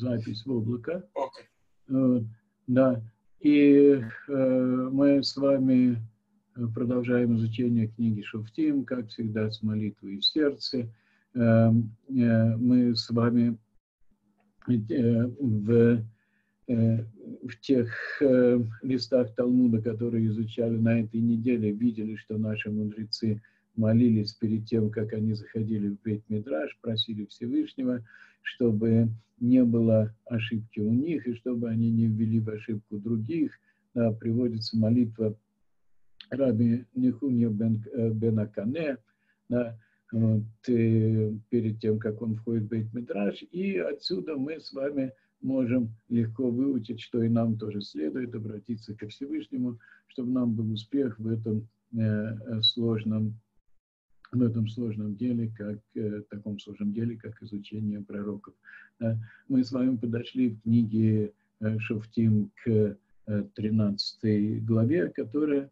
запись в облако. Okay. Да. И э, мы с вами продолжаем изучение книги Шуфтим, как всегда, с молитвой в сердце. Э, э, мы с вами э, в, э, в тех э, листах Талмуда, которые изучали на этой неделе, видели, что наши мудрецы молились перед тем, как они заходили в Бейт-Мидраж, просили Всевышнего, чтобы не было ошибки у них, и чтобы они не ввели в ошибку других. Да, приводится молитва Раби Нехунья бен, э, бен Акане, да, вот, перед тем, как он входит в Бейт-Мидраж, и отсюда мы с вами можем легко выучить, что и нам тоже следует обратиться ко Всевышнему, чтобы нам был успех в этом э, э сложном в этом сложном деле, как э, таком сложном деле, как изучение пророков. Мы с вами подошли в книге э, к 13 э, главе, которая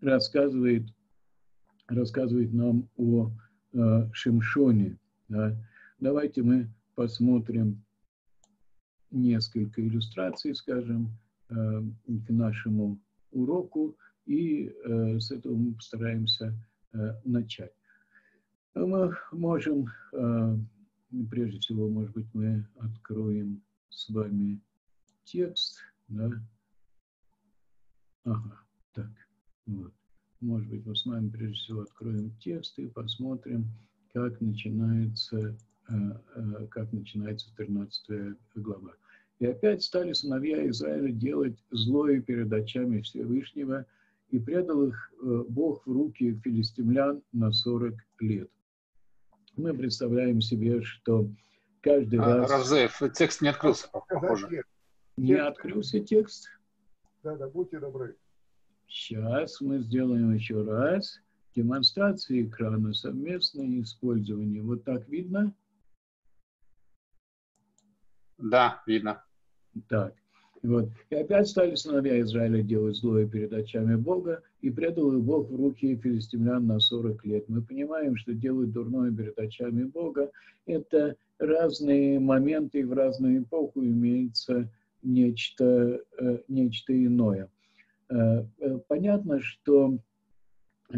рассказывает, рассказывает нам о Шимшоне. Давайте мы посмотрим несколько иллюстраций, скажем, к нашему уроку, и с этого мы постараемся Э, начать. Мы можем, э, прежде всего, может быть, мы откроем с вами текст, да? Ага, так, вот. Может быть, мы с вами прежде всего откроем текст и посмотрим, как начинается, э, как начинается 13 глава. И опять стали сыновья Израиля делать злое перед очами Всевышнего – и предал их э, Бог в руки филистимлян на 40 лет. Мы представляем себе, что каждый а, раз... Равзеев, текст не открылся, похоже. Не открылся текст? Да, да, будьте добры. Сейчас мы сделаем еще раз. Демонстрация экрана, совместное использование. Вот так видно? Да, видно. Так. Вот. И опять стали сыновья Израиля делать злое перед очами Бога, и предал их Бог в руки филистимлян на 40 лет. Мы понимаем, что делают дурное перед очами Бога. Это разные моменты, в разную эпоху имеется нечто, э, нечто иное. Э, э, понятно, что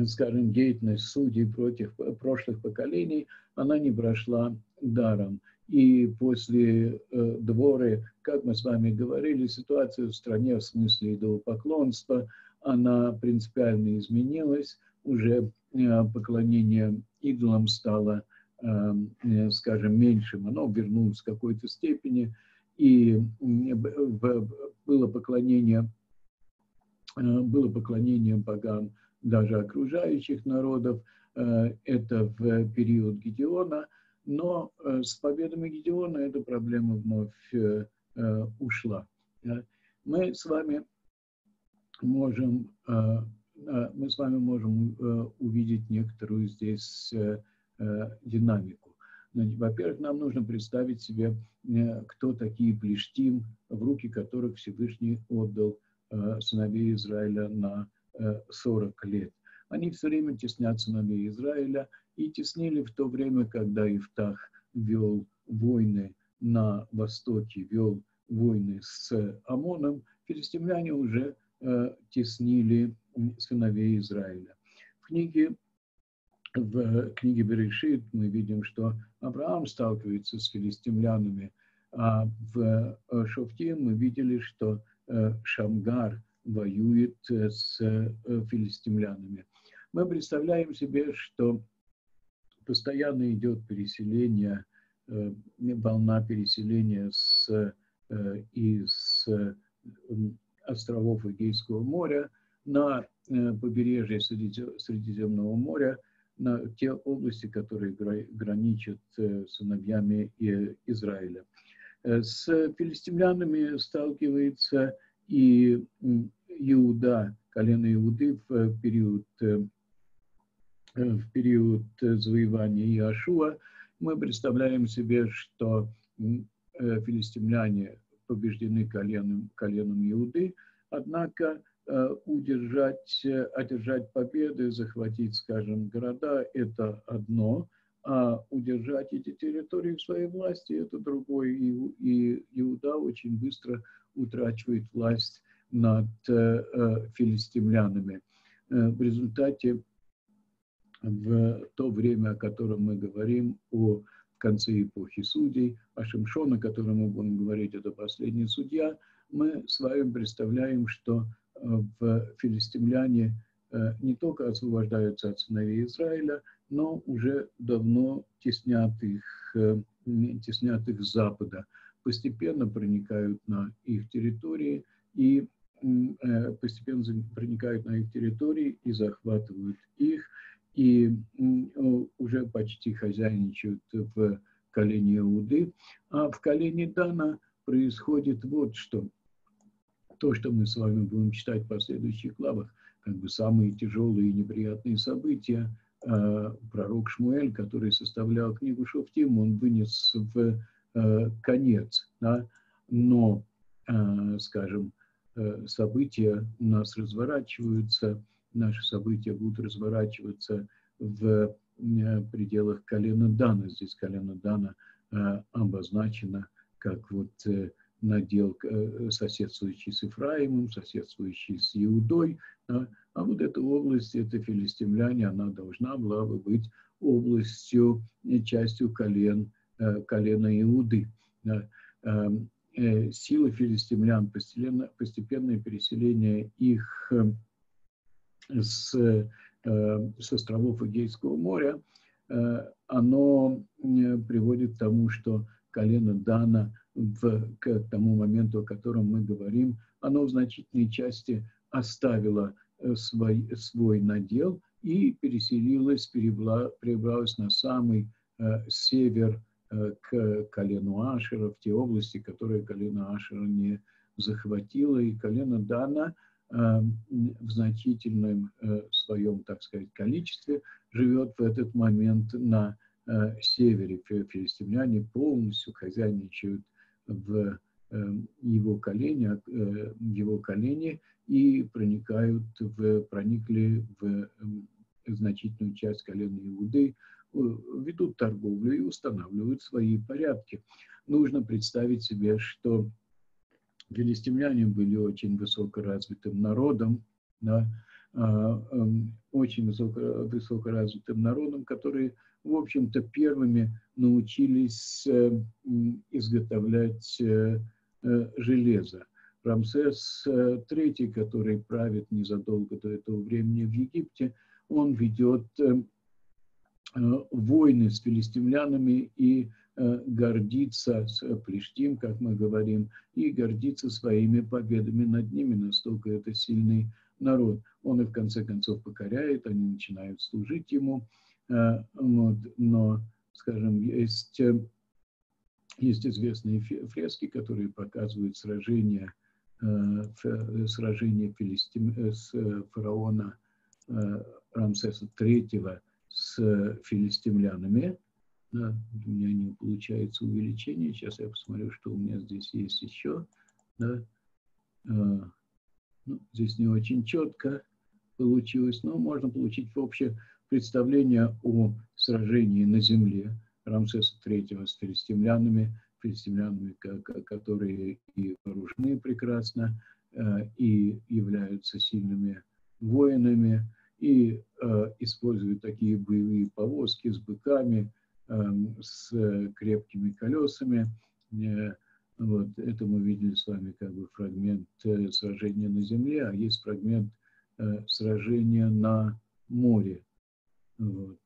скажем, деятельность судей против прошлых поколений, она не прошла даром. И после э, дворы, как мы с вами говорили, ситуация в стране в смысле идолопоклонства, она принципиально изменилась. Уже э, поклонение идолам стало, э, э, скажем, меньшим. Оно вернулось в какой-то степени. И было поклонение, э, было поклонение богам даже окружающих народов. Э, это в период Гедеона – но э, с победами Гедеона эта проблема вновь э, э, ушла. Мы с вами можем, мы с вами можем увидеть некоторую здесь динамику. Во-первых, нам нужно представить себе, кто такие Плештим, в руки которых Всевышний отдал сыновей Израиля на 40 лет. Они все время теснят сыновей Израиля – и теснили в то время, когда Ифтах вел войны на востоке, вел войны с Амоном, филистимляне уже э, теснили сыновей Израиля. В книге, в книге Берешит мы видим, что Авраам сталкивается с филистимлянами, а в э, Шофте мы видели, что э, Шамгар воюет э, с филистимлянами. Мы представляем себе, что постоянно идет переселение, э, волна переселения с, э, из островов Эгейского моря на э, побережье Средиземного моря, на те области, которые граничат с сыновьями Израиля. С филистимлянами сталкивается и Иуда, колено Иуды в период в период завоевания Иошуа, мы представляем себе, что э, филистимляне побеждены коленом, коленом Иуды, однако э, удержать, одержать победы, захватить, скажем, города – это одно, а удержать эти территории в своей власти – это другой. И, и Иуда очень быстро утрачивает власть над э, филистимлянами. В результате в то время, о котором мы говорим, о конце эпохи судей, а Шимшон, о котором мы будем говорить, это последний судья, мы с вами представляем, что э, в филистимляне э, не только освобождаются от сыновей Израиля, но уже давно теснят их, э, теснят их с запада, постепенно проникают на их территории и постепенно проникают на их территории и захватывают их – и уже почти хозяйничают в колене Иуды. А в колене Дана происходит вот что. То, что мы с вами будем читать в последующих главах, как бы самые тяжелые и неприятные события, а, пророк Шмуэль, который составлял книгу Шофтим, он вынес в а, конец. Да? Но, а, скажем, события у нас разворачиваются наши события будут разворачиваться в э, пределах колена Дана. Здесь колено Дана э, обозначено как вот э, надел, соседствующий с Ифраимом, соседствующий с Иудой. А вот эта область, это филистимляне, она должна была бы быть областью, частью колен, колена Иуды. Сила филистимлян, постепенное переселение их с, э, с островов Эгейского моря, э, оно приводит к тому, что колено Дана в, к тому моменту, о котором мы говорим, оно в значительной части оставило э, свой, свой надел и переселилось, перебралось на самый э, север э, к колену Ашера, в те области, которые колено Ашера не захватило. И колено Дана – в значительном э, своем, так сказать, количестве живет в этот момент на э, севере. Филистимляне полностью хозяйничают в эм, его колене, э, его колене и проникают в, проникли в эм, значительную часть колена Иуды, ведут торговлю и устанавливают свои порядки. Нужно представить себе, что филистимляне были очень высокоразвитым народом, да, а, эм, очень высоко, высокоразвитым народом, которые, в общем-то, первыми научились э, изготовлять э, э, железо. Рамсес III, который правит незадолго до этого времени в Египте, он ведет войны с филистимлянами и Э, гордиться с Плештим, как мы говорим, и гордиться своими победами над ними, настолько это сильный народ. Он и в конце концов покоряет, они начинают служить ему. Э, вот, но, скажем, есть, э, есть известные фрески, которые показывают сражение, сражение Филистим, с фараона Рамсеса III с филистимлянами – да, у меня не получается увеличение. Сейчас я посмотрю, что у меня здесь есть еще. Да. А, ну, здесь не очень четко получилось, но можно получить общее представление о сражении на земле Рамсеса III с филистимлянами, филистимлянами, которые и вооружены прекрасно, а, и являются сильными воинами, и а, используют такие боевые повозки с быками, с крепкими колесами. Э, вот, это мы видели с вами как бы фрагмент э, сражения на земле, а есть фрагмент э, сражения на море. Вот.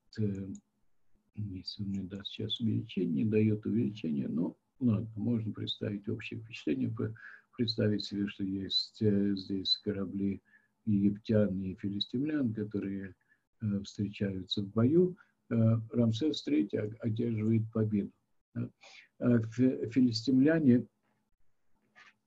Если он мне даст сейчас увеличение, дает увеличение, но ладно, можно представить общее впечатление, представить себе, что есть здесь корабли египтян и филистимлян, которые встречаются в бою, Э, Рамсес III одерживает победу. Э, филистимляне,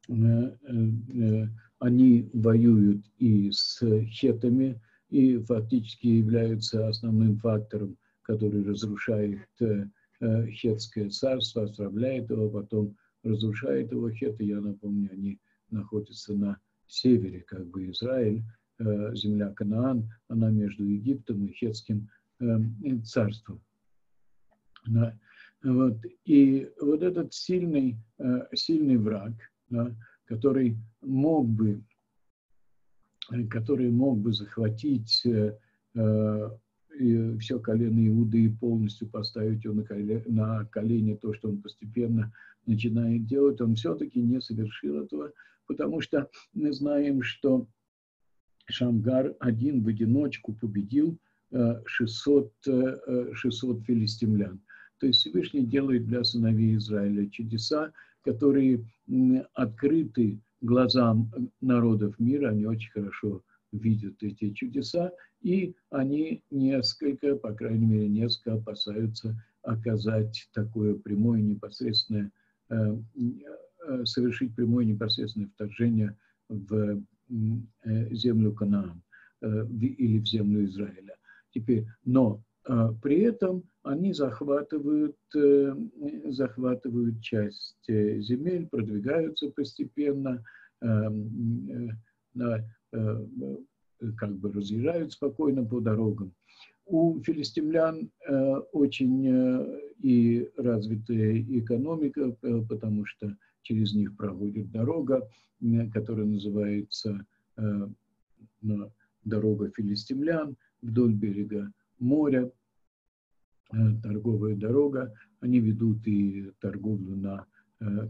э, они воюют и с хетами, и фактически являются основным фактором, который разрушает хетское царство, оставляет его, потом разрушает его хеты. Я напомню, они находятся на севере, как бы Израиль, земля Канаан, она между Египтом и хетским царству. Да? Вот. И вот этот сильный, сильный враг, да, который мог бы, который мог бы захватить и все колено Иуды и полностью поставить его на колени, на колени, то, что он постепенно начинает делать, он все-таки не совершил этого, потому что мы знаем, что Шамгар один в одиночку победил 600, э, 600 э, филистимлян. То есть Всевышний делает для сыновей Израиля чудеса, которые открыты глазам народов мира, они очень хорошо видят эти чудеса, и они несколько, по крайней мере, несколько опасаются оказать такое прямое непосредственное, э, э, совершить прямое непосредственное вторжение в э, землю Канаан или в землю Израиля. Теперь, но при этом они захватывают, захватывают часть земель, продвигаются постепенно, как бы разъезжают спокойно по дорогам. У филистимлян э, очень э, и развитая экономика, э, потому что через них проходит дорога, которая называется дорога филистимлян вдоль берега моря, торговая дорога. Они ведут и торговлю на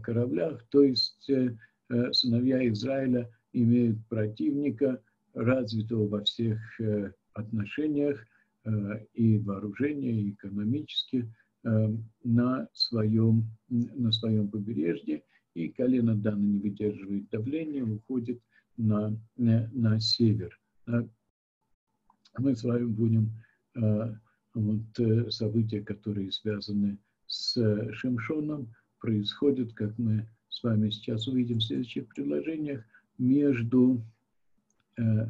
кораблях, то есть сыновья Израиля имеют противника – развитого во всех э, отношениях э, и вооружения, и экономически э, на своем, на своем побережье, и колено Дана не выдерживает давления, уходит на, на, на север. Мы с вами будем вот, события, которые связаны с Шимшоном, происходят, как мы с вами сейчас увидим в следующих предложениях, между Э,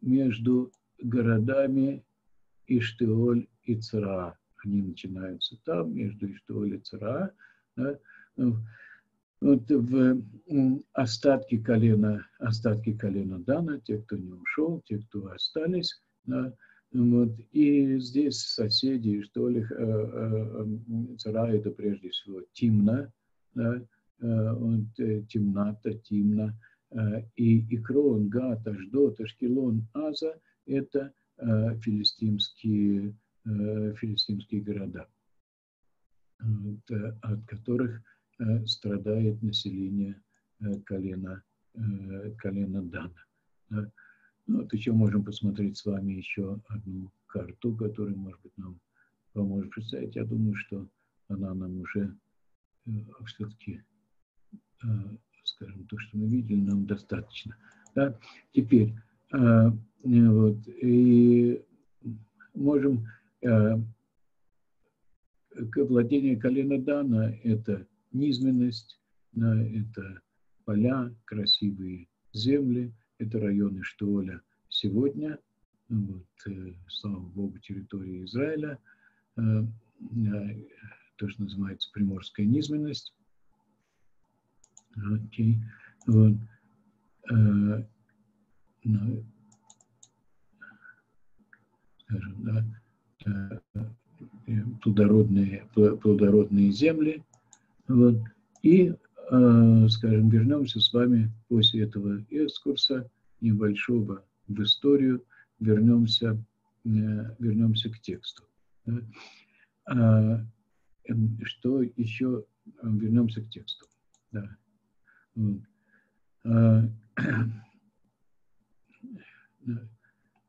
между городами Иштеоль и Цара. Они начинаются там, между Иштеоль и Цара. Да? Вот в остатки колена, остатки колена Дана, те, кто не ушел, те, кто остались, да? вот, и здесь соседи, что ли, э, э, Цара это прежде всего Тимна, да? und темната, Тимна, и Икрон, Гат, Аждот, Ашкелон, Аза – это филистимские, филистимские города, от которых страдает население колена, колена Дана. Ну, вот еще можем посмотреть с вами еще одну карту, которая, может быть, нам поможет представить. Я думаю, что она нам уже все-таки Э, скажем, то, что мы видели, нам достаточно. Да? Теперь, э, вот, и можем э, к владению колена Дана – это низменность, да, это поля, красивые земли, это районы Штоля сегодня, вот, слава Богу, территория Израиля, то, что называется приморская низменность, Окей. Вот. Э, ну, скажем, да, э, плодородные, плодородные земли. Вот. И, э, скажем, вернемся с вами после этого экскурса небольшого в историю, вернемся, вернемся к тексту. Да? А, что еще? Вернемся к тексту. Да. А,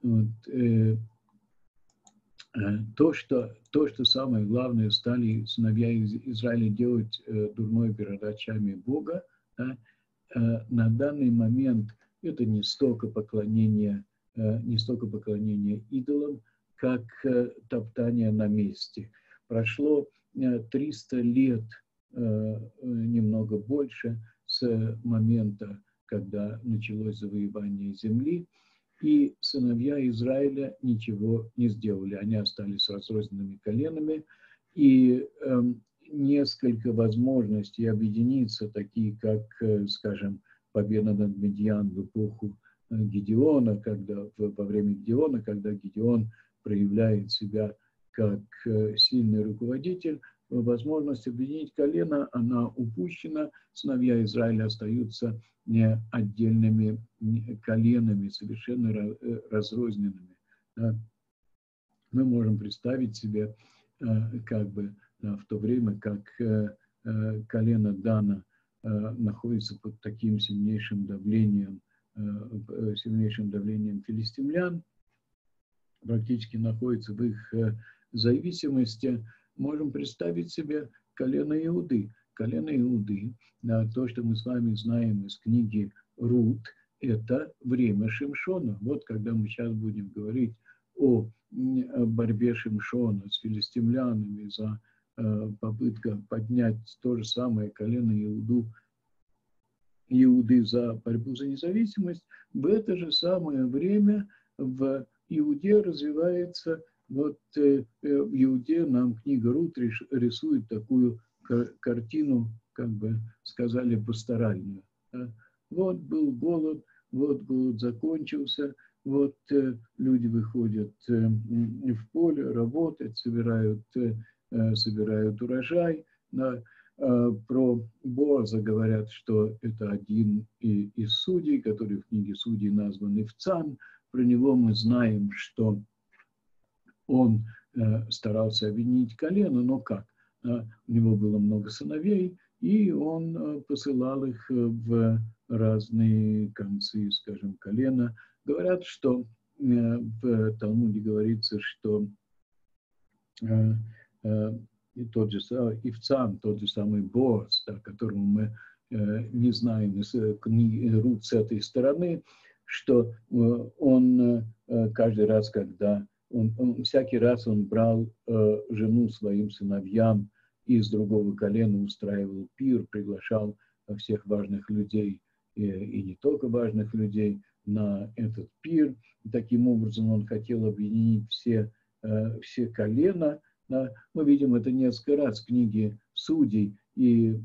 вот, э, э, то, что, то, что самое главное, стали сыновья из Израиля делать э, дурной передачами Бога, да, э, на данный момент это не столько поклонение, э, не столько поклонение идолам, как э, топтание на месте. Прошло э, 300 лет, э, э, немного больше, с момента, когда началось завоевание земли, и сыновья Израиля ничего не сделали. Они остались разрозненными коленами, и э, несколько возможностей объединиться, такие как, э, скажем, победа над Медьян в эпоху э, Гедеона, когда, во время Гедеона, когда Гедеон проявляет себя как сильный руководитель, возможность объединить колено, она упущена. Сыновья Израиля остаются отдельными коленами, совершенно разрозненными. Мы можем представить себе, как бы в то время, как колено Дана находится под таким сильнейшим давлением, сильнейшим давлением филистимлян, практически находится в их зависимости, можем представить себе колено Иуды. Колено Иуды, то, что мы с вами знаем из книги Рут, это время Шимшона. Вот когда мы сейчас будем говорить о борьбе Шимшона с филистимлянами за э, попытка поднять то же самое колено Иуду, Иуды за борьбу за независимость, в это же самое время в Иуде развивается вот э, э, в Иуде нам книга Рут рисует такую картину, как бы сказали, пасторальную. Вот был голод, вот голод закончился, вот э, люди выходят в поле, работать, собирают, собирают урожай. Про Боаза говорят, что это один из судей, который в книге судей назван Ивцан. Про него мы знаем, что он э, старался объединить колено, но как? Э, у него было много сыновей, и он э, посылал их в разные концы, скажем, колена. Говорят, что в Талмуде говорится, что и тот же Ивцан, тот же самый Боас, да, которому мы не знаем из книги Рут с этой стороны, что он каждый раз, когда он, он, всякий раз он брал э, жену своим сыновьям из другого колена, устраивал пир, приглашал всех важных людей и, э, и не только важных людей на этот пир. Таким образом он хотел объединить все, э, все колена. Мы видим это несколько раз в книге Судей, и,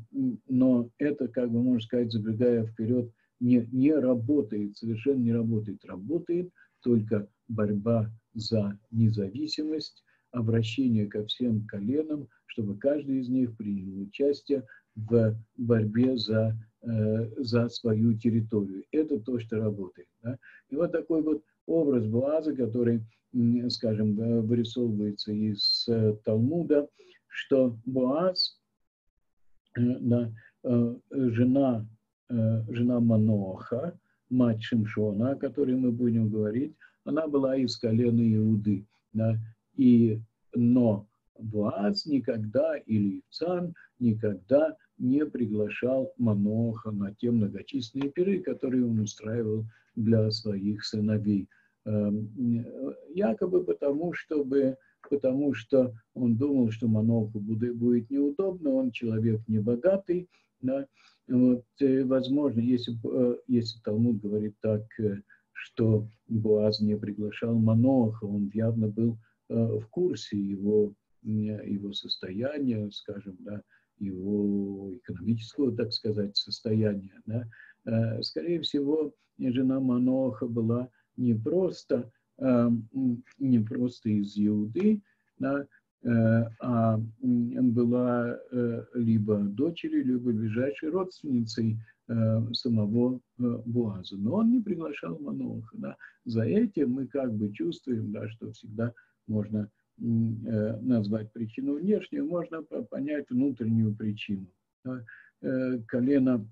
но это, как бы можно сказать, забегая вперед, не, не работает, совершенно не работает. Работает только борьба за независимость, обращение ко всем коленам, чтобы каждый из них принял участие в борьбе за, э, за свою территорию. Это то, что работает. Да? И вот такой вот образ Буаза, который, скажем, вырисовывается из э, Талмуда, что Буаз, э, да, жена, жена Маноха, мать Шимшона, о которой мы будем говорить, она была из колена Иуды. Да? И, но Буаз никогда, или Ивцан никогда не приглашал Маноха на те многочисленные пиры, которые он устраивал для своих сыновей. Эм, якобы потому, чтобы, потому что он думал, что Маноху будет неудобно, он человек небогатый. Да? Вот, э, возможно, если, э, если Талмуд говорит так, э, что Буаз не приглашал Маноха, он явно был в курсе его, его состояния, скажем, да, его экономического, так сказать, состояния. Да. Э, скорее всего, жена Маноха была не просто, э, не просто из Иуды, да, а была либо дочерью, либо ближайшей родственницей Э, самого э, Буаза. Но он не приглашал Маноха. Да. За этим мы как бы чувствуем, да, что всегда можно э, назвать причину внешнюю, можно понять внутреннюю причину. Да. Колено,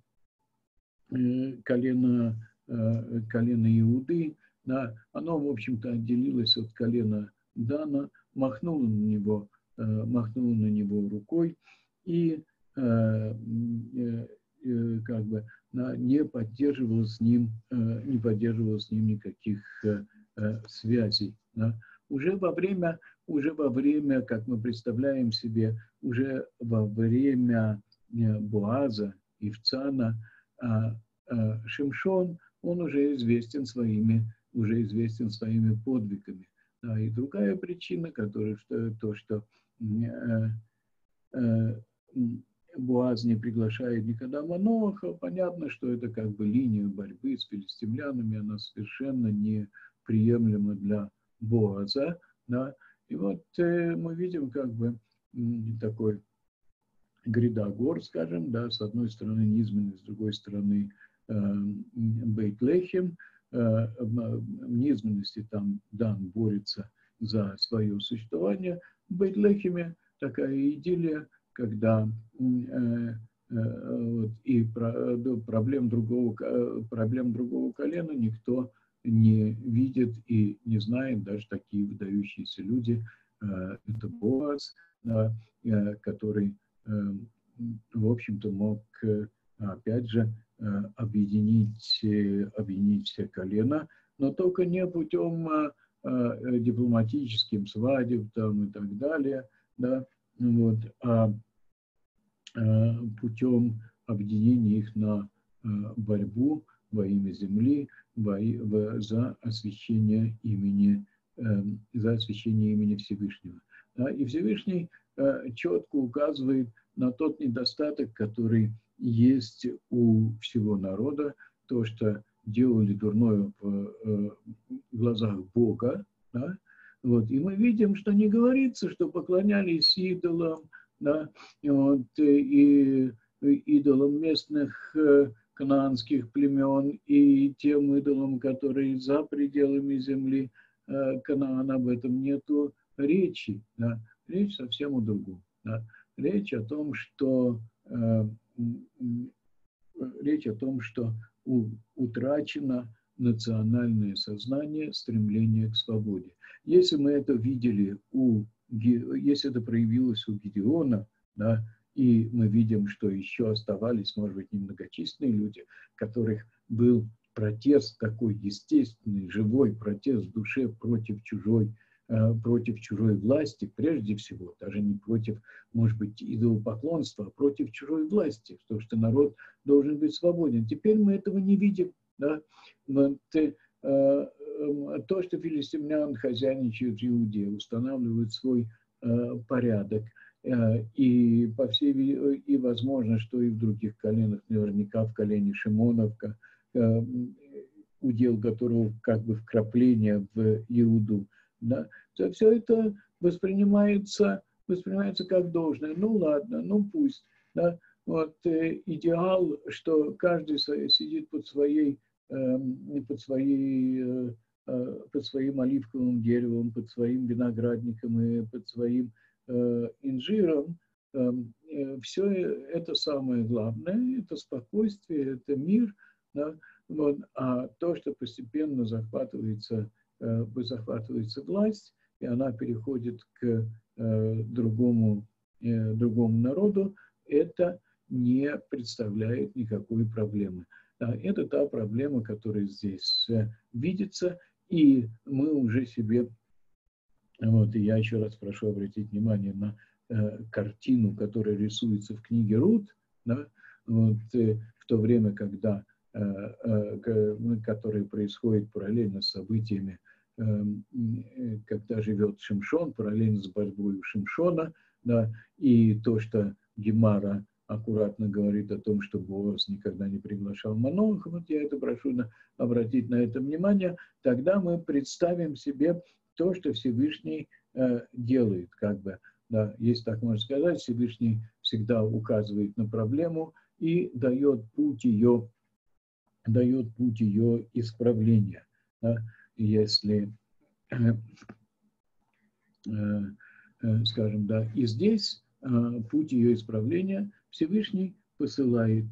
колено, колено Иуды, да, оно, в общем-то, отделилось от колена Дана, махнуло на него, махнуло на него рукой и Э, как бы не поддерживал с ним, э, не поддерживал с ним никаких э, связей. Уже во время, уже во время, как мы представляем себе, уже во время Буаза, Ивцана, а, а, Шимшон, он уже известен своими, уже известен своими подвигами. Да, и другая причина, которая то, что Буаз не приглашает никогда Маноха, понятно, что это как бы линия борьбы с филистимлянами, она совершенно неприемлема для Боаза, Да? И вот э, мы видим как бы такой гряда гор, скажем, да, с одной стороны низменность, с другой стороны э, Бейтлехем. Э, низменности там Дан борется за свое существование. В Бейтлехеме такая идиллия, когда э, вот, и проблем другого, проблем другого колена никто не видит и не знает, даже такие выдающиеся люди. Это Боас, который Эм, в общем-то, мог, э, опять же, э, объединить, э, объединить все колена, но только не путем дипломатическим свадеб там и так далее, да, вот, а путем объединения их на борьбу во имя земли, во, за освящение имени, эм, за освящение имени Всевышнего. Да, и Всевышний Э, четко указывает на тот недостаток, который есть у всего народа, то, что делали дурное в э, глазах Бога. Да? Вот. И мы видим, что не говорится, что поклонялись идолам, да? вот, и идолам местных э, кананских племен и тем идолам, которые за пределами земли Канаана, об этом нету речи. Да? Речь совсем о другом. Да? Речь о том, что э, речь о том, что у, утрачено национальное сознание, стремление к свободе. Если мы это видели у, если это проявилось у Гедеона, да, и мы видим, что еще оставались, может быть, немногочисленные люди, которых был протест такой естественный, живой протест в душе против чужой Э, против чужой власти, прежде всего, даже не против, может быть, идолопоклонства, а против чужой власти, потому что народ должен быть свободен. Теперь мы этого не видим. Да? Вот, э, э, то, что филистимлян хозяйничают в Иуде, устанавливают свой э, порядок, и, по всей, и возможно, что и в других коленах, наверняка в колене Шимоновка, э, удел которого как бы вкрапление в Иуду, да, то все это воспринимается, воспринимается как должное. Ну ладно, ну пусть. Да. Вот э, идеал, что каждый сидит под своей, э, под своей э, э, под своим оливковым деревом, под своим виноградником и под своим э, инжиром, эм, э, все это самое главное, это спокойствие, это мир, да, вот, а то, что постепенно захватывается Э, захватывается власть, и она переходит к э, другому, э, другому народу, это не представляет никакой проблемы. Это та проблема, которая здесь видится, и мы уже себе, вот, и я еще раз прошу обратить внимание на картину, которая рисуется в книге Рут, да, вот, в то время, когда Э, э, которые происходят параллельно с событиями, эм, э, когда живет Шимшон, параллельно с борьбой Шимшона, да, и то, что Гемара аккуратно говорит о том, что Боас никогда не приглашал монахов, вот я это прошу на, обратить на это внимание, тогда мы представим себе то, что Всевышний э, делает, как бы, да, если так можно сказать, Всевышний всегда указывает на проблему и дает путь ее дает путь ее исправления. Да? Если, э, э, э, скажем, да, и здесь путь ее исправления Всевышний посылает,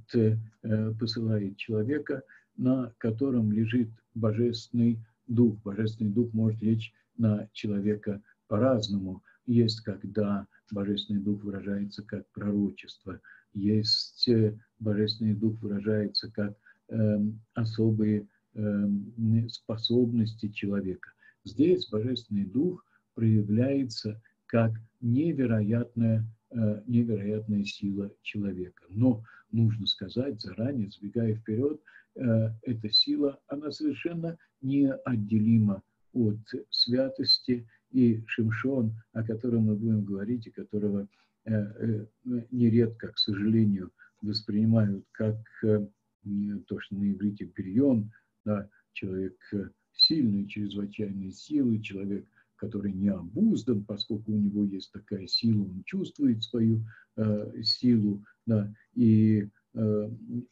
посылает человека, на котором лежит божественный дух. Божественный дух может лечь на человека по-разному. Есть, когда божественный дух выражается как пророчество, есть божественный дух выражается как Эм, особые эм, способности человека. Здесь Божественный Дух проявляется как невероятная, э, невероятная сила человека. Но нужно сказать заранее, сбегая вперед, э, эта сила, она совершенно неотделима от святости и Шимшон, о котором мы будем говорить, и которого э, нередко, к сожалению, воспринимают как то, что на иврите перион, да, человек сильный, чрезвычайной силы, человек который не обуздан, поскольку у него есть такая сила, он чувствует свою э, силу, да, и э,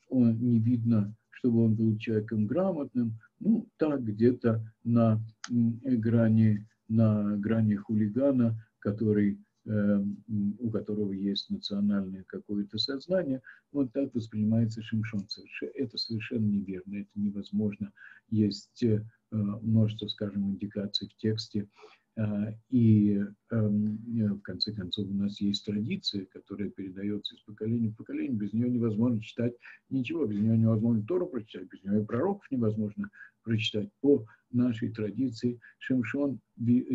он, не видно, чтобы он был человеком грамотным, ну, так где-то на грани, на грани хулигана, который Эм, у которого есть национальное какое-то сознание, вот так воспринимается Шимшон. Это совершенно неверно, это невозможно. Есть э, множество, скажем, индикаций в тексте, э, и эм, в конце концов у нас есть традиция, которая передается из поколения в поколение. Без нее невозможно читать ничего, без нее невозможно Тору прочитать, без нее и пророков невозможно прочитать. По нашей традиции Шимшон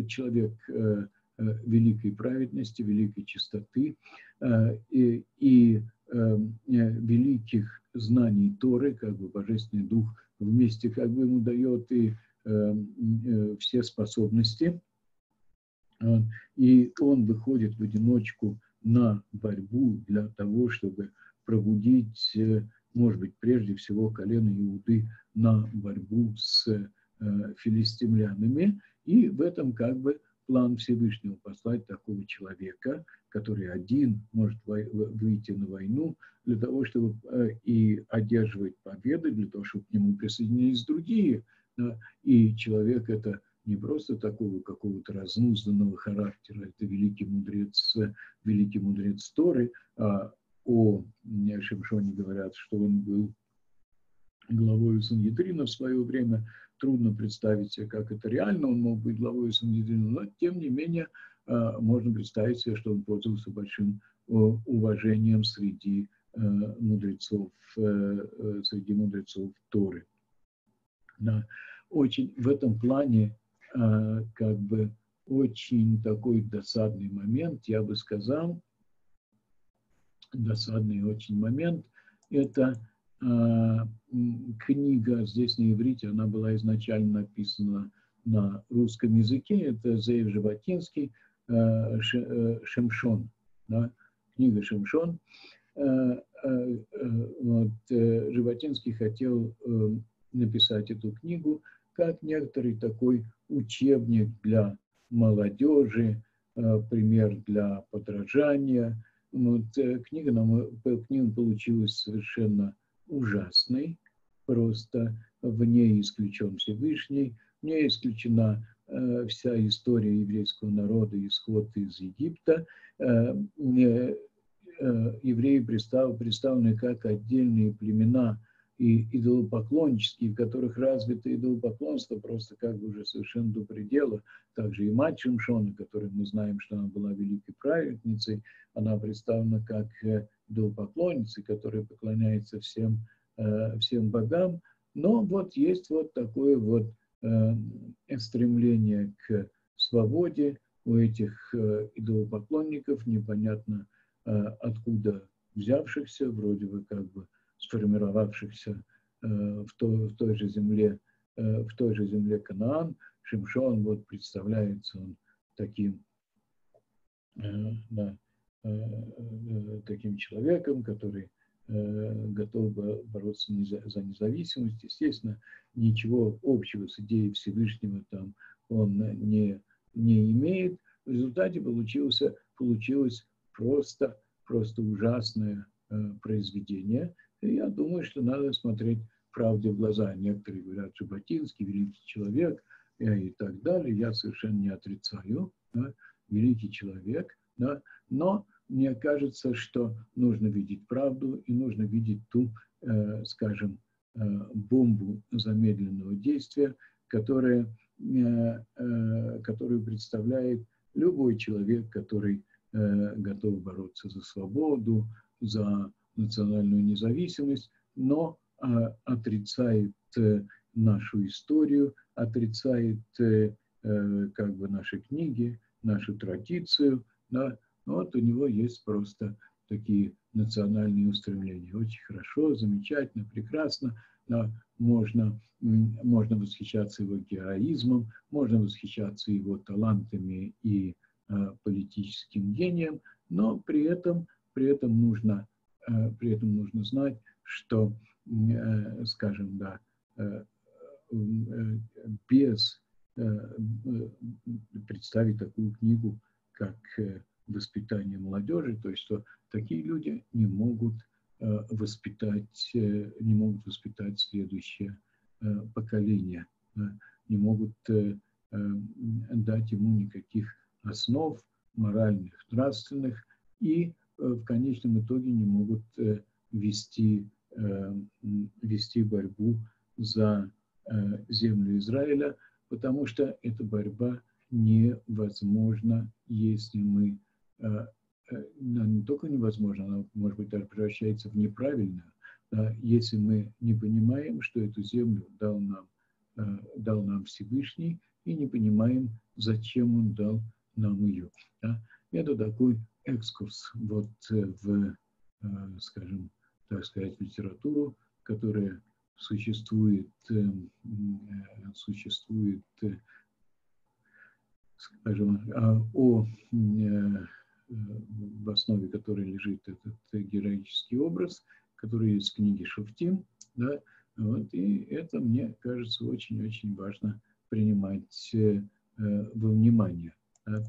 человек э, Э, великой праведности, великой чистоты э, и, и э, великих знаний Торы, как бы Божественный Дух вместе как бы ему дает и все способности. И он выходит в одиночку на борьбу для того, чтобы пробудить, может быть, прежде всего колено Иуды на борьбу с филистимлянами. И в этом как бы план Всевышнего послать такого человека, который один может выйти на войну для того, чтобы э, и одерживать победы, для того, чтобы к нему присоединились другие. И человек это не просто такого какого-то разнузданного характера, это великий мудрец, великий мудрец Торы, а о Шимшоне говорят, что он был главой Саньедрина в свое время, трудно представить себе, как это реально, он мог быть главой Сангедрина, но тем не менее э, можно представить себе, что он пользовался большим э, уважением среди э, мудрецов, среди мудрецов Торы. Очень в этом плане как бы очень такой досадный момент, я бы сказал, досадный очень момент, это а, книга здесь на иврите, она была изначально написана на русском языке. Это Зеев Животинский, э, Шемшон, да, книга Шемшон. Вот, э, Животинский хотел э, написать эту книгу как некоторый такой учебник для молодежи, пример для подражания. Вот, книга, нам, книга получилась совершенно ужасный, просто в ней исключен Всевышний, в ней исключена э, вся история еврейского народа, исход из Египта. Э, э, евреи представлены как отдельные племена и идолопоклоннические, в которых развито идолопоклонство просто как бы уже совершенно до предела. Также и мать Шимшона, которой мы знаем, что она была великой праведницей, она представлена как идолопоклонницей, которая поклоняется всем, э, всем богам. Но вот есть вот такое вот э, стремление к свободе у этих э, идолопоклонников, непонятно откуда взявшихся, вроде бы как бы сформировавшихся в той, в той же земле, в той же земле Канаан. Шимшон вот представляется он таким да, Э, э, таким человеком, который э, готов бороться за независимость. Естественно, ничего общего с идеей Всевышнего там он не, не имеет. В результате получился, получилось просто, просто ужасное произведение. Я думаю, что надо смотреть правде в глаза. Некоторые говорят, что Батинский великий человек и так далее. Я совершенно не отрицаю. Да, великий человек, да, но мне кажется, что нужно видеть правду и нужно видеть ту, э, скажем, э, бомбу замедленного действия, которая, э, э, которую представляет любой человек, который э, готов бороться за свободу, за национальную независимость, но э, отрицает э, нашу историю, отрицает э, как бы наши книги, нашу традицию, да, вот у него есть просто такие национальные устремления. Очень хорошо, замечательно, прекрасно. Да, можно, можно восхищаться его героизмом, можно восхищаться его талантами и политическим гением, но при этом, при этом, нужно, при этом нужно знать, что, э, скажем, да, э, э, без представить такую книгу, как воспитание молодежи, то есть что такие люди не могут воспитать, не могут воспитать следующее поколение, не могут дать ему никаких основ моральных, нравственных и в конечном итоге не могут вести, вести борьбу за землю Израиля, потому что эта борьба невозможна, если мы она не только невозможна, она, может быть, даже превращается в неправильную, да, если мы не понимаем, что эту землю дал нам, дал нам Всевышний, и не понимаем, зачем он дал нам ее. Да. Это такой экскурс вот в, скажем, так сказать, литературу, которая существует, существует скажем, а, о, в основе которой лежит этот героический образ, который есть в книге Шуфтим, да, вот, и это, мне кажется, очень-очень важно принимать э, во внимание. Да.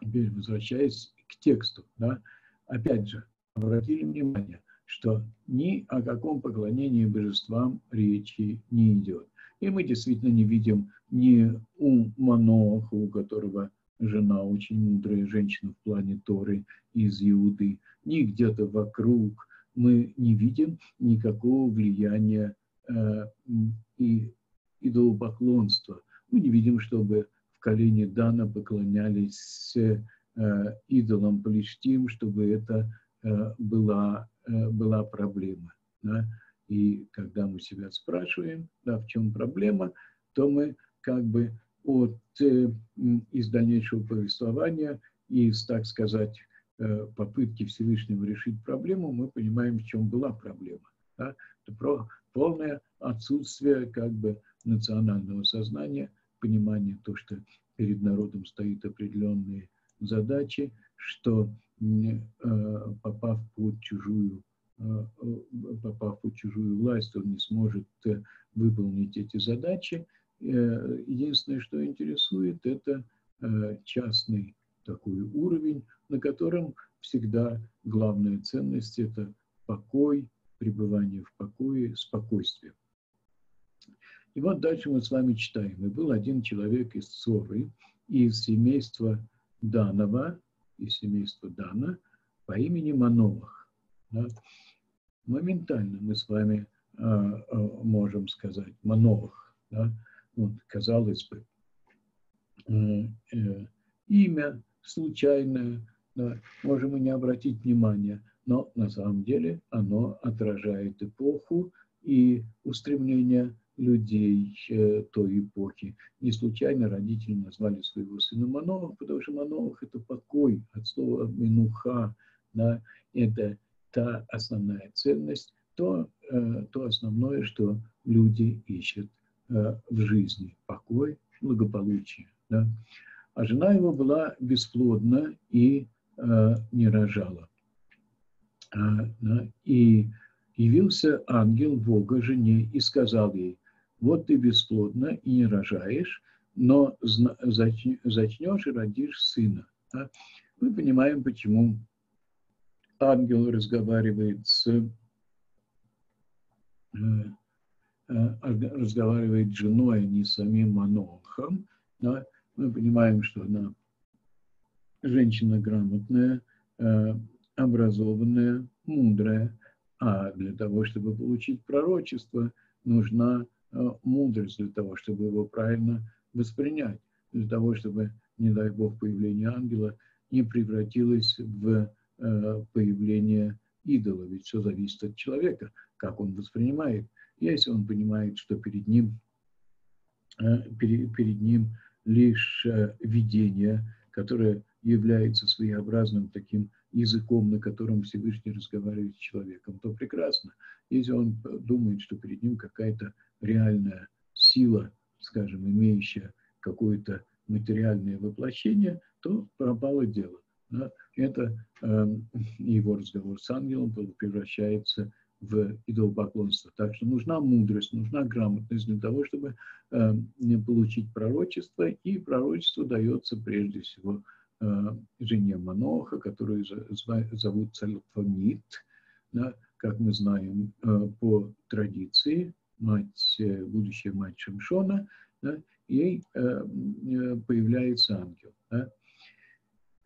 Теперь возвращаясь к тексту, да, опять же, обратили внимание, что ни о каком поклонении божествам речи не идет. И мы действительно не видим ни у Маноха, у которого жена очень мудрая женщина в плане Торы из Иуды, ни где-то вокруг мы не видим никакого влияния э, и идолопоклонства. Мы не видим, чтобы в колене Дана поклонялись идолам Плештим, чтобы это э, была, э, была проблема. Да? И когда мы себя спрашиваем, да, в чем проблема, то мы как бы от, э, из дальнейшего повествования, из, так сказать, э, попытки Всевышнего решить проблему, мы понимаем, в чем была проблема. Да? Это про полное отсутствие как бы национального сознания, понимания то, что перед народом стоит определенные задачи, что э, попав под чужую попав под чужую власть, он не сможет выполнить эти задачи. Единственное, что интересует, это частный такой уровень, на котором всегда главная ценность – это покой, пребывание в покое, спокойствие. И вот дальше мы с вами читаем. И был один человек из Цоры, из семейства Данова, из семейства Дана, по имени Мановах. Да? Моментально мы с вами а, а, можем сказать Мановах. Да? Вот, казалось бы, э, э, имя случайное, да, можем и не обратить внимания, но на самом деле оно отражает эпоху и устремления людей э, той эпохи. Не случайно родители назвали своего сына Манох, потому что Манох – это покой, от слова «минуха», да, это та основная ценность, то, э, то основное, что люди ищут э, в жизни – покой, благополучие. Да. А жена его была бесплодна и не рожала. А, и явился ангел Бога жене и сказал ей, вот ты бесплодна и не рожаешь, но зачнешь и родишь сына. Да? Мы понимаем, почему ангел разговаривает с э, э, разговаривает с женой, а не с самим Манохом. Да? Мы понимаем, что она женщина грамотная, э, образованная, мудрая, а для того, чтобы получить пророчество, нужна мудрость для того, чтобы его правильно воспринять, для того, чтобы, не дай Бог, появление ангела не превратилось в Э, появления идола. Ведь все зависит от человека, как он воспринимает. Если он понимает, что перед ним, э, перед, перед ним лишь э, видение, которое является своеобразным таким языком, на котором Всевышний разговаривает с человеком, то прекрасно. Если он думает, что перед ним какая-то реальная сила, скажем, имеющая какое-то материальное воплощение, то пропало дело да, это э, его разговор с ангелом превращается в идолопоклонство. Так что нужна мудрость, нужна грамотность для того, чтобы э, получить пророчество, и пророчество дается прежде всего э, жене Маноха, которую зовут Цальфонит, да, как мы знаем э, по традиции, мать, э, будущая мать Шимшона, да, ей э, э появляется ангел. Да.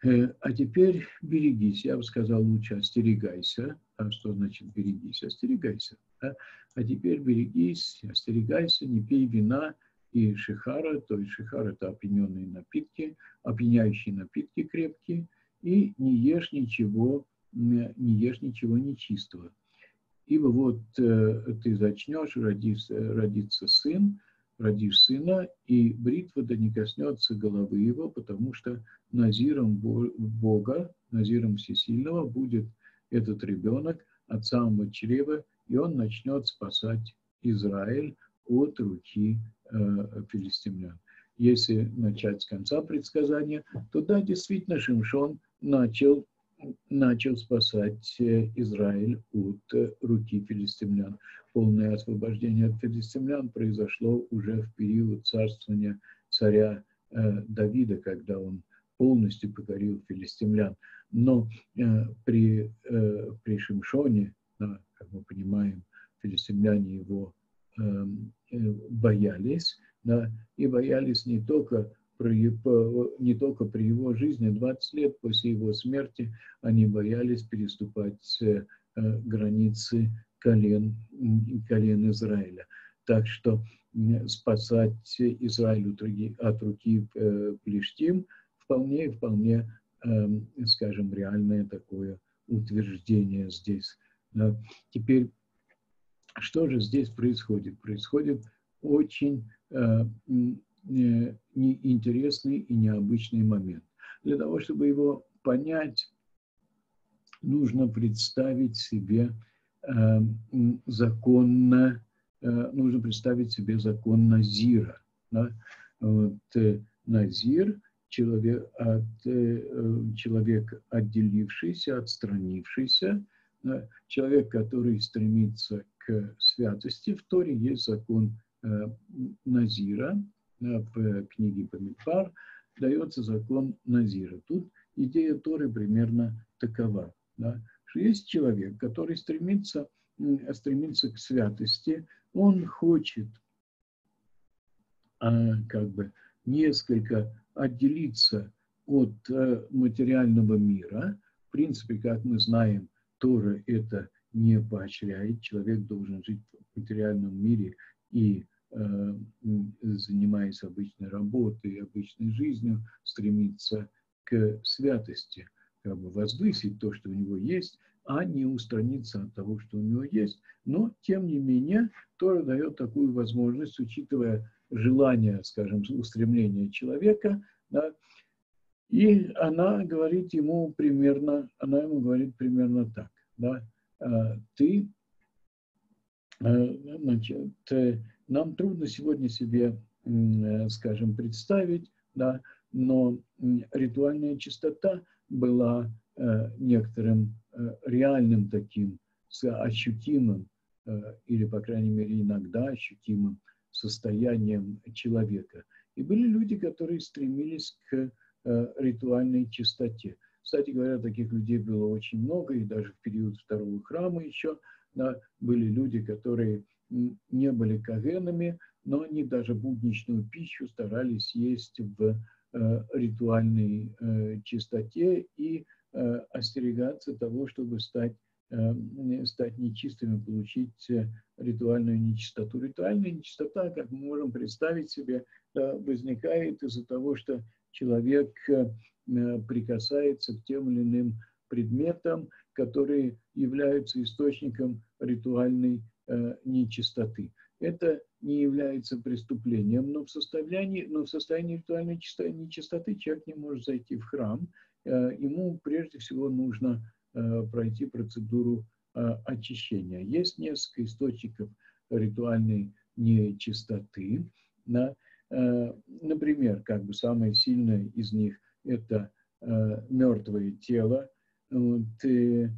Э, а теперь берегись, я бы сказал лучше остерегайся. А что значит берегись? Остерегайся. Да? А теперь берегись, остерегайся, не пей вина и шихара, то есть шихар это опьяненные напитки, опьяняющие напитки крепкие, и не ешь ничего, не ешь ничего нечистого. Ибо вот э, ты зачнешь, родится, родится сын, родишь сына, и бритва да не коснется головы его, потому что назиром Бога, назиром Всесильного будет этот ребенок от самого чрева, и он начнет спасать Израиль от руки э, филистимлян. Если начать с конца предсказания, то да, действительно, Шимшон начал, начал спасать э, Израиль от э, руки филистимлян. Полное освобождение от филистимлян произошло уже в период царствования царя Давида, когда он полностью покорил филистимлян. Но э, при, э, при Шимшоне, да, как мы понимаем, филистимляне его боялись, да, и боялись не только, при, не только при его жизни, 20 лет после его смерти они боялись переступать э, границы колен, колен Израиля. Так что спасать Израиль от руки э, Плештим – вполне, вполне, эм, скажем, реальное такое утверждение здесь. Теперь, что же здесь происходит? Происходит очень э, интересный и необычный момент. Для того, чтобы его понять, нужно представить себе эм, законно, э, нужно представить себе закон Назира. Да? Вот, э, Назир человек, от, э, человек отделившийся, отстранившийся, человек, который стремится святости. В Торе есть закон э, Назира, в книге Памидбар дается закон Назира. Тут идея Торы примерно такова, да, что есть человек, который стремится, стремится к святости, он хочет как бы несколько отделиться от э, материального мира. В принципе, как мы знаем, Тора это не поощряет. Человек должен жить в материальном мире и э, занимаясь обычной работой, обычной жизнью, стремиться к святости, как бы возвысить то, что у него есть, а не устраниться от того, что у него есть. Но, тем не менее, Тора дает такую возможность, учитывая желание, скажем, устремление человека, да, и она говорит ему примерно, она ему говорит примерно так, да, «А, ты, а, значит, нам трудно сегодня себе, скажем, представить, да, но ритуальная чистота была э, некоторым э, реальным таким, ощутимым, э, или, по крайней мере, иногда ощутимым состоянием человека. И были люди, которые стремились к э, ритуальной чистоте. Кстати говоря, таких людей было очень много, и даже в период второго храма еще да, были люди, которые не были кагенами, но они даже будничную пищу старались есть в э, ритуальной э, чистоте и э, остерегаться того, чтобы стать Э, стать нечистыми, получить э, ритуальную нечистоту. Ритуальная нечистота, как мы можем представить себе, возникает из-за того, что человек э, прикасается к тем или иным предметам, которые являются источником ритуальной нечистоты. Это не является преступлением, но в состоянии, но в состоянии ритуальной нечистоты человек не может зайти в храм. Ему прежде всего нужно Э, пройти процедуру э, очищения. Есть несколько источников ритуальной нечистоты. Э, например, как бы самое сильное из них – это мертвое тело. Вот, и,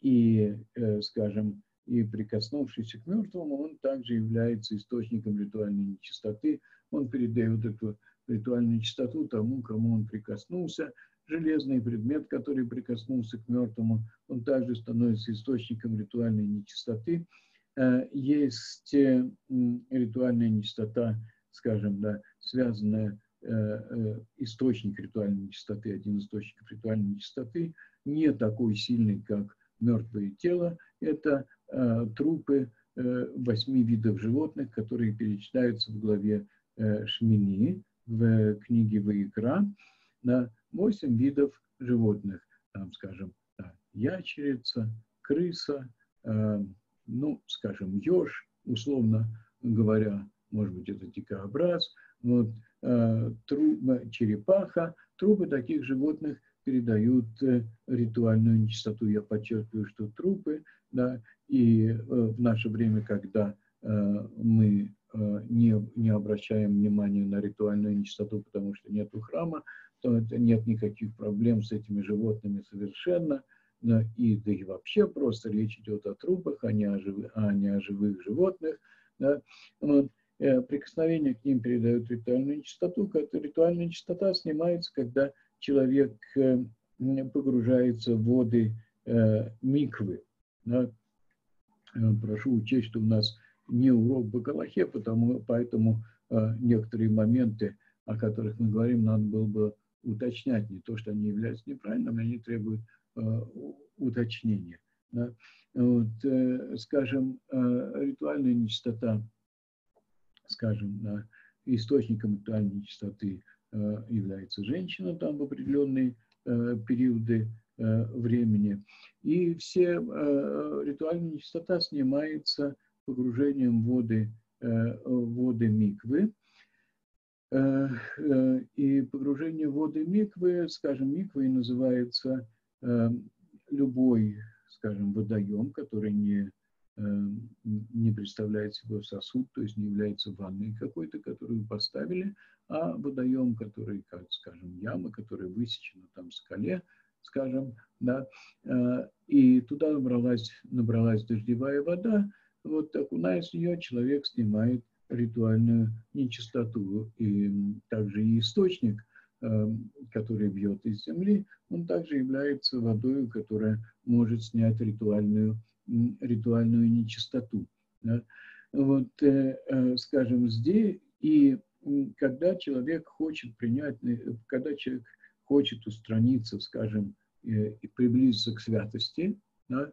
и, скажем, и прикоснувшийся к мертвому, он также является источником ритуальной нечистоты. Он передает эту ритуальную нечистоту тому, кому он прикоснулся. Железный предмет, который прикоснулся к мертвому, он также становится источником ритуальной нечистоты. Э, есть э, ритуальная нечистота, скажем, да, связанная э, источник ритуальной нечистоты, один из источников ритуальной нечистоты, не такой сильный, как мертвое тело. Это трупы восьми видов животных, которые перечисляются в главе Шмини в книге Ваикра. На восемь видов животных, там, скажем, ящерица, крыса, ну, скажем, еж, условно говоря, может быть, это дикообраз, вот, э, труб, черепаха, трупы таких животных передают э, ритуальную нечистоту. Я подчеркиваю, что трупы, да, и э, в наше время, когда мы не, не обращаем внимания на ритуальную нечистоту, потому что нет храма, то это нет никаких проблем с этими животными совершенно да, и, да и вообще просто речь идет о трупах, а не о, жив, а не о живых животных. Да. Вот. Э, прикосновение к ним передает ритуальную нечистоту. Как ритуальная нечистота снимается, когда человек э, погружается в воды э, миквы. Прошу учесть, что у нас не урок Бакалахе, потому, поэтому некоторые моменты, о которых мы говорим, надо было бы уточнять. Не то, что они являются неправильными, они требуют уточнения. Вот, скажем, ритуальная нечистота, скажем, источником ритуальной нечистоты является женщина там в определенные периоды времени. И все ритуальная нечистота снимается погружением воды, воды миквы. И погружение воды миквы, скажем, миквой называется любой, скажем, водоем, который не, не представляет собой сосуд, то есть не является ванной какой-то, которую поставили, а водоем, который, как, скажем, яма, которая высечена там в скале, скажем, да, э, и туда набралась, набралась дождевая вода, вот окунаясь в нее, человек снимает ритуальную нечистоту. И также и источник – Эм, который бьет из земли, он также является водой, которая может снять ритуальную, ритуальную нечистоту. Да? Вот, э, э, скажем, здесь, и когда человек хочет принять, э, когда человек хочет устраниться, скажем, и приблизиться к святости, да,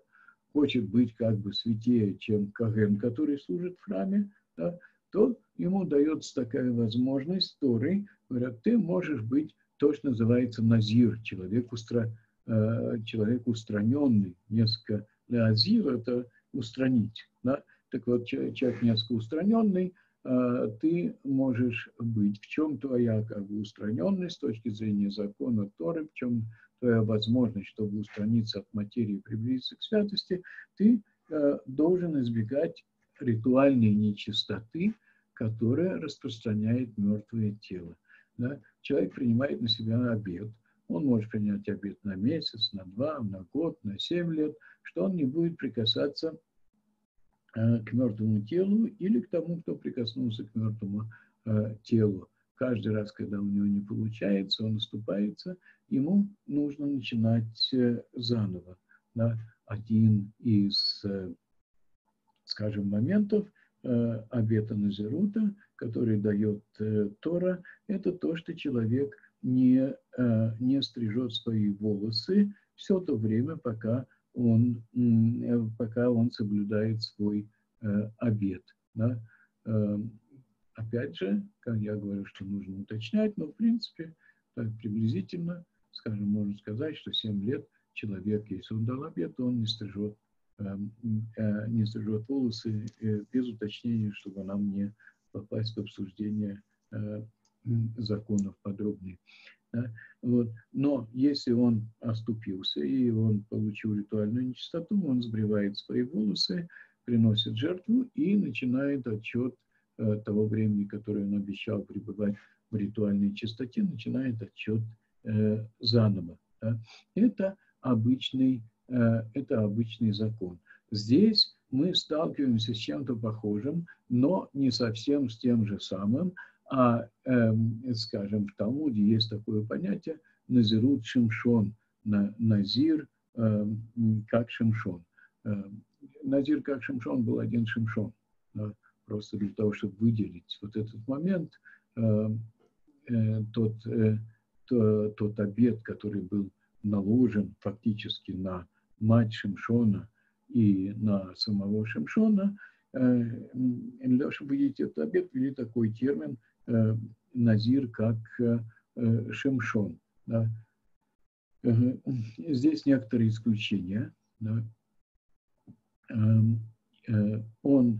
хочет быть как бы святее, чем Каген, который служит в храме, да, то ему дается такая возможность Торы, говорят, ты можешь быть то, что называется назир, человек, устра, э, человек устраненный. Несколько назир – это устранить. Да? Так вот, человек несколько устраненный, э, ты можешь быть. В чем твоя как бы, устраненность с точки зрения закона Торы, в чем твоя возможность, чтобы устраниться от материи и приблизиться к святости, ты э, должен избегать ритуальной нечистоты, которая распространяет мертвое тело. Да? Человек принимает на себя обед. Он может принять обед на месяц, на два, на год, на семь лет, что он не будет прикасаться э, к мертвому телу или к тому, кто прикоснулся к мертвому э, телу. Каждый раз, когда у него не получается, он оступается, ему нужно начинать э, заново. Да? Один из, скажем, моментов – обета Назирута, который дает Тора, это то, что человек не, э, не стрижет свои волосы все то время, пока он, пока он соблюдает свой обет. Да? Опять же, как я говорю, что нужно уточнять, но в принципе так приблизительно, скажем, можно сказать, что 7 лет человек, если он дал обет, то он не стрижет Эм, э, не стрижет волосы э, без уточнения, чтобы нам не попасть в обсуждение э, законов подробнее. Да? Вот. Но если он оступился и он получил ритуальную нечистоту, он сбривает свои волосы, приносит жертву и начинает отчет того времени, которое он обещал пребывать в ритуальной чистоте, начинает отчет э, заново. Да? Это обычный Э, это обычный закон. Здесь мы сталкиваемся с чем-то похожим, но не совсем с тем же самым, а, э, скажем, в Талмуде есть такое понятие назирут шимшон, на, назир э, как шимшон. Э, назир как шимшон был один шимшон, да, просто для того, чтобы выделить вот этот момент, э, тот, э, то, тот обед, который был наложен фактически на мать Шимшона и на самого Шимшона, э, для чтобы видеть этот обед, ввели такой термин назир как э, Шимшон. Да. Здесь некоторые исключения. Да. Эм, он,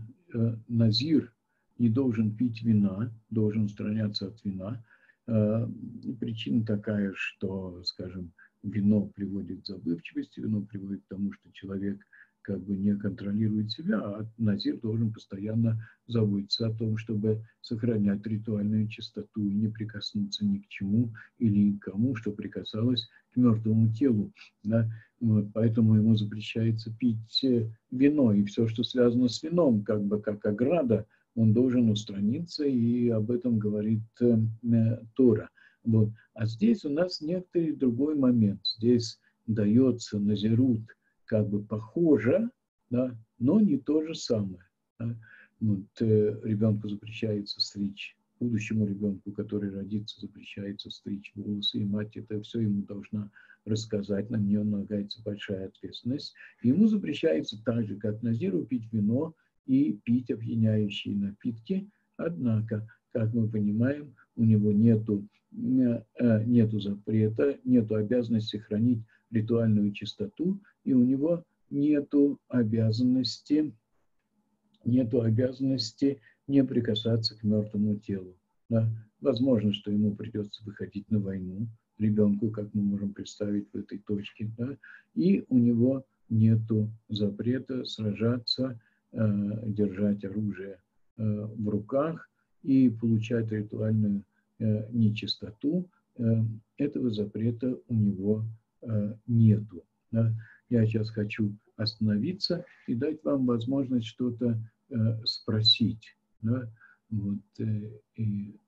назир, не должен пить вина, должен устраняться от вина. Причина такая, что, скажем, вино приводит к забывчивости, вино приводит к тому, что человек как бы не контролирует себя, а назир должен постоянно заботиться о том, чтобы сохранять ритуальную чистоту и не прикоснуться ни к чему или к кому, что прикасалось к мертвому телу. Да? Вот, поэтому ему запрещается пить э, вино, и все, что связано с вином, как бы как ограда, он должен устраниться, и об этом говорит э, э Тора. Вот. А здесь у нас некоторый другой момент. Здесь дается назерут как бы похоже, да, но не то же самое. Да. Вот, э, ребенку запрещается стричь, будущему ребенку, который родится, запрещается стричь волосы, и мать это все ему должна рассказать, на нее налагается большая ответственность. Ему запрещается так же, как Назиру, пить вино и пить опьяняющие напитки, однако, как мы понимаем, у него нету Э, нету запрета, нету обязанности хранить ритуальную чистоту, и у него нету обязанности, нету обязанности не прикасаться к мертвому телу. Да? Возможно, что ему придется выходить на войну, ребенку, как мы можем представить в этой точке, да? и у него нету запрета сражаться, э, держать оружие э, в руках и получать ритуальную Э, нечистоту, э, этого запрета у него э, нету. Я сейчас хочу остановиться и дать вам возможность что-то спросить. Да? Вот, и,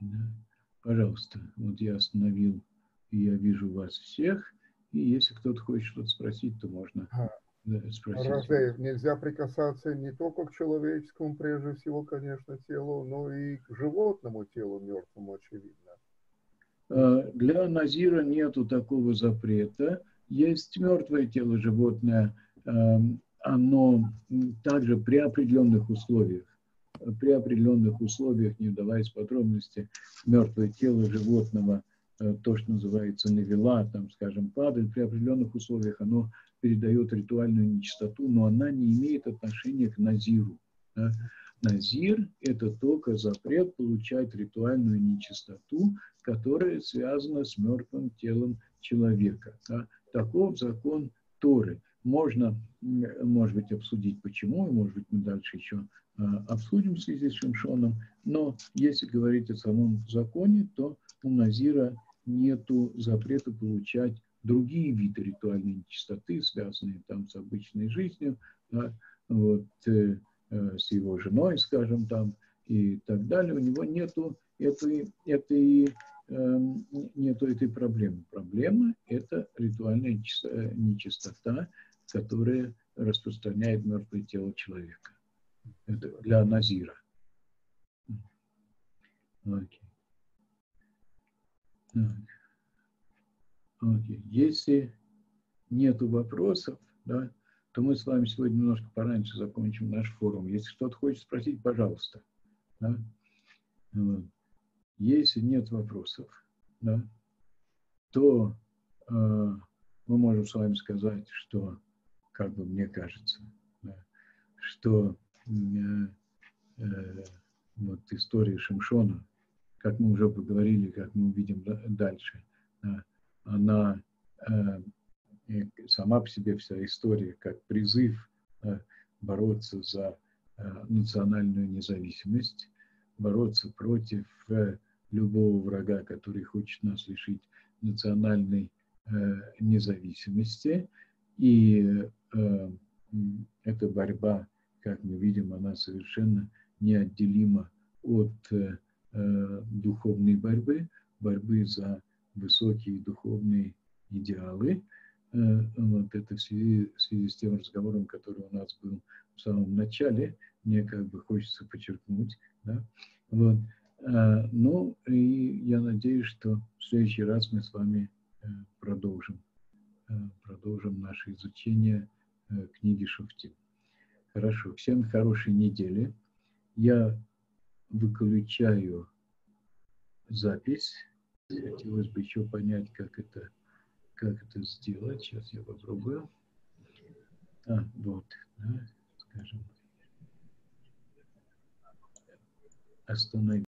да. Пожалуйста, вот я остановил, и я вижу вас всех. И если кто-то хочет что-то спросить, то можно Разве нельзя прикасаться не только к человеческому, прежде всего, конечно, телу, но и к животному телу мертвому, очевидно? А, для Назира нету такого запрета. Есть мертвое тело животное, оно также при определенных условиях, при определенных условиях, не вдаваясь в подробности, мертвое тело животного, э, то, что называется навела, там, скажем, падает, при определенных условиях оно передает ритуальную нечистоту, но она не имеет отношения к назиру. Да? Назир – это только запрет получать ритуальную нечистоту, которая связана с мертвым телом человека. Да? Таков закон Торы. Можно, может быть, обсудить почему, и, может быть, мы дальше еще а, обсудим в связи с Шимшоном, но если говорить о самом законе, то у Назира нет запрета получать другие виды ритуальной нечистоты, связанные там с обычной жизнью, да, вот, э, с его женой, скажем, там, и так далее, у него нету этой, этой, э, нету этой проблемы. Проблема – это ритуальная э, нечистота, которая распространяет мертвое тело человека. Это для Назира. Okay. Так. Okay. Если нет вопросов, да, то мы с вами сегодня немножко пораньше закончим наш форум. Если кто-то хочет спросить, пожалуйста. Да? Если нет вопросов, да, то э, мы можем с вами сказать, что, как бы мне кажется, да, что э, э, вот история Шимшона, как мы уже поговорили, как мы увидим дальше, да, она э, сама по себе вся история как призыв э, бороться за э, национальную независимость, бороться против любого врага, который хочет нас лишить национальной независимости. И э, эта борьба, как мы видим, она совершенно неотделима от э, духовной борьбы, борьбы за высокие духовные идеалы. Э, вот это в связи, в связи с тем разговором, который у нас был в самом начале, мне как бы хочется подчеркнуть. Да? Вот. А, ну, и я надеюсь, что в следующий раз мы с вами э, продолжим, э, продолжим наше изучение книги Шуфтим. Хорошо, всем хорошей недели. Я выключаю запись. Хотелось бы еще понять, как это, как это сделать. Сейчас я попробую. А, вот, да, скажем. Остановить.